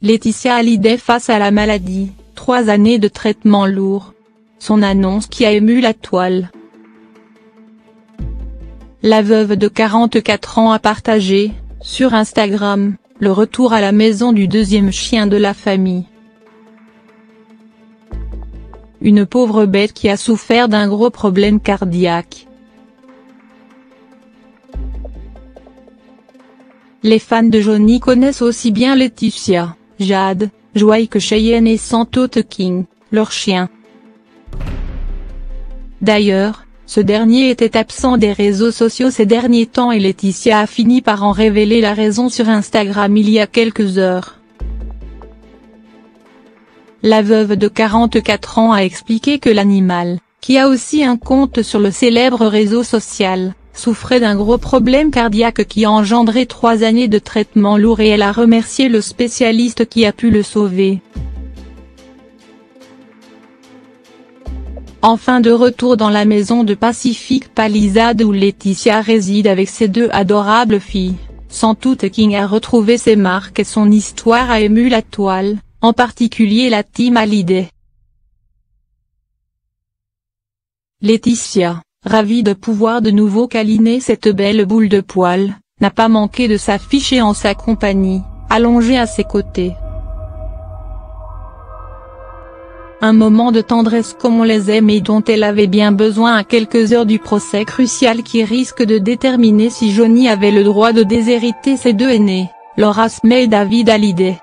Laetitia Hallyday face à la maladie, trois années de traitement lourd. Son annonce qui a ému la toile. La veuve de 44 ans a partagé, sur Instagram, le retour à la maison du deuxième chien de la famille. Une pauvre bête qui a souffert d'un gros problème cardiaque. Les fans de Johnny connaissent aussi bien Laetitia, Jade, Joy que Cheyenne et Santote King, leur chien. D'ailleurs, ce dernier était absent des réseaux sociaux ces derniers temps et Laetitia a fini par en révéler la raison sur Instagram il y a quelques heures. La veuve de 44 ans a expliqué que l'animal, qui a aussi un compte sur le célèbre réseau social, souffrait d'un gros problème cardiaque qui a engendré trois années de traitement lourd et elle a remercié le spécialiste qui a pu le sauver. Enfin de retour dans la maison de Pacific Palisade où Laetitia réside avec ses deux adorables filles, sans toute King a retrouvé ses marques et son histoire a ému la toile, en particulier la team Hallyday. Laetitia, ravie de pouvoir de nouveau câliner cette belle boule de poil, n'a pas manqué de s'afficher en sa compagnie, allongée à ses côtés. Un moment de tendresse comme on les aime et dont elle avait bien besoin à quelques heures du procès crucial qui risque de déterminer si Johnny avait le droit de déshériter ses deux aînés, Laura May et David Hallyday.